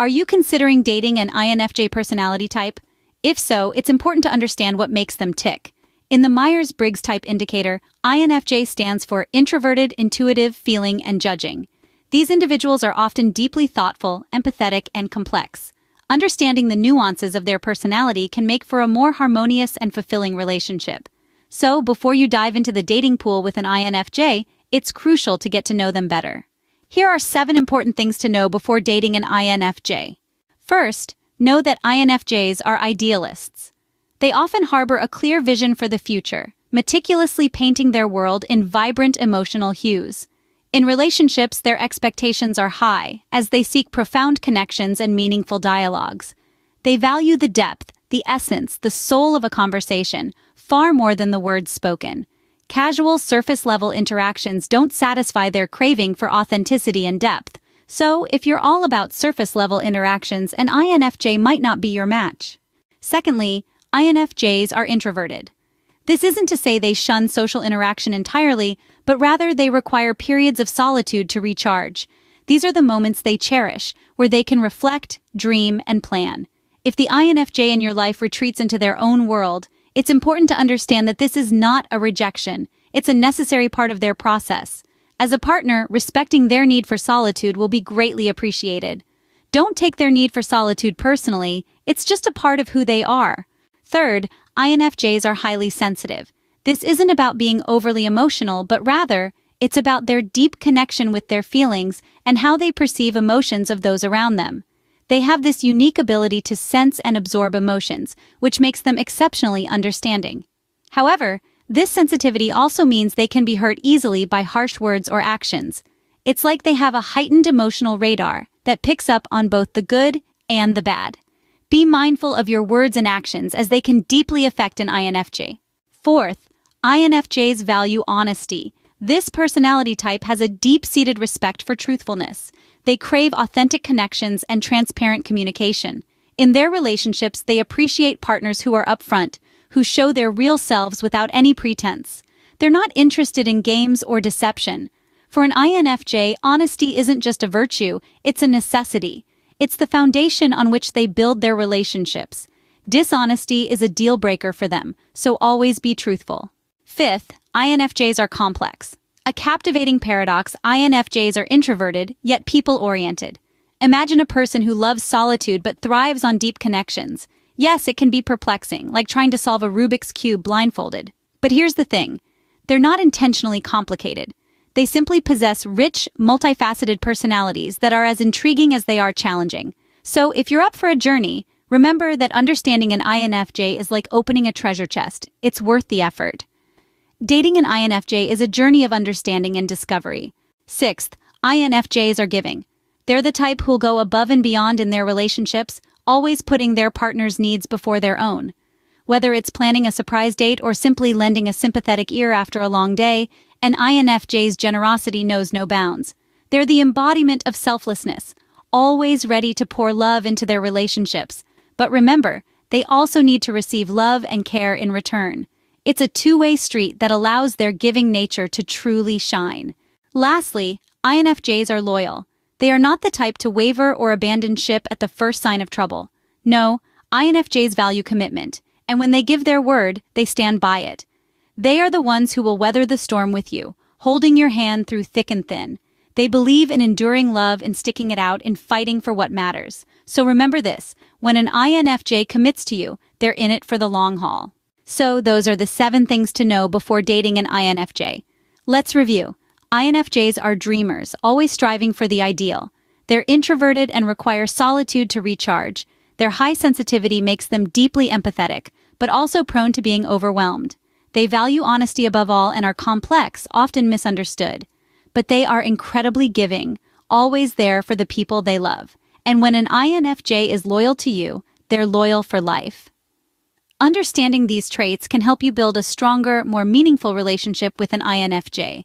Are you considering dating an INFJ personality type? If so, it's important to understand what makes them tick. In the Myers-Briggs type indicator, INFJ stands for introverted, intuitive, feeling, and judging. These individuals are often deeply thoughtful, empathetic, and complex. Understanding the nuances of their personality can make for a more harmonious and fulfilling relationship. So, before you dive into the dating pool with an INFJ, it's crucial to get to know them better. Here are seven important things to know before dating an INFJ. First, know that INFJs are idealists. They often harbor a clear vision for the future, meticulously painting their world in vibrant emotional hues. In relationships, their expectations are high, as they seek profound connections and meaningful dialogues. They value the depth, the essence, the soul of a conversation, far more than the words spoken. Casual, surface-level interactions don't satisfy their craving for authenticity and depth. So, if you're all about surface-level interactions, an INFJ might not be your match. Secondly, INFJs are introverted. This isn't to say they shun social interaction entirely, but rather they require periods of solitude to recharge. These are the moments they cherish, where they can reflect, dream, and plan. If the INFJ in your life retreats into their own world, it's important to understand that this is not a rejection. It's a necessary part of their process. As a partner, respecting their need for solitude will be greatly appreciated. Don't take their need for solitude personally, it's just a part of who they are. Third, INFJs are highly sensitive. This isn't about being overly emotional, but rather, it's about their deep connection with their feelings and how they perceive emotions of those around them. They have this unique ability to sense and absorb emotions, which makes them exceptionally understanding. However, this sensitivity also means they can be hurt easily by harsh words or actions. It's like they have a heightened emotional radar that picks up on both the good and the bad. Be mindful of your words and actions as they can deeply affect an INFJ. Fourth, INFJs value honesty. This personality type has a deep-seated respect for truthfulness. They crave authentic connections and transparent communication. In their relationships, they appreciate partners who are upfront, who show their real selves without any pretense. They're not interested in games or deception. For an INFJ, honesty isn't just a virtue, it's a necessity. It's the foundation on which they build their relationships. Dishonesty is a deal breaker for them, so always be truthful. Fifth, INFJs are complex. A captivating paradox, INFJs are introverted, yet people-oriented. Imagine a person who loves solitude but thrives on deep connections. Yes, it can be perplexing, like trying to solve a Rubik's Cube blindfolded. But here's the thing. They're not intentionally complicated. They simply possess rich, multifaceted personalities that are as intriguing as they are challenging. So if you're up for a journey, remember that understanding an INFJ is like opening a treasure chest. It's worth the effort. Dating an INFJ is a journey of understanding and discovery. Sixth, INFJs are giving. They're the type who'll go above and beyond in their relationships, always putting their partner's needs before their own. Whether it's planning a surprise date or simply lending a sympathetic ear after a long day, an INFJ's generosity knows no bounds. They're the embodiment of selflessness, always ready to pour love into their relationships. But remember, they also need to receive love and care in return. It's a two-way street that allows their giving nature to truly shine. Lastly, INFJs are loyal. They are not the type to waver or abandon ship at the first sign of trouble. No, INFJs value commitment, and when they give their word, they stand by it. They are the ones who will weather the storm with you, holding your hand through thick and thin. They believe in enduring love and sticking it out in fighting for what matters. So remember this, when an INFJ commits to you, they're in it for the long haul. So those are the seven things to know before dating an INFJ. Let's review. INFJs are dreamers, always striving for the ideal. They're introverted and require solitude to recharge. Their high sensitivity makes them deeply empathetic, but also prone to being overwhelmed. They value honesty above all and are complex, often misunderstood. But they are incredibly giving, always there for the people they love. And when an INFJ is loyal to you, they're loyal for life. Understanding these traits can help you build a stronger, more meaningful relationship with an INFJ.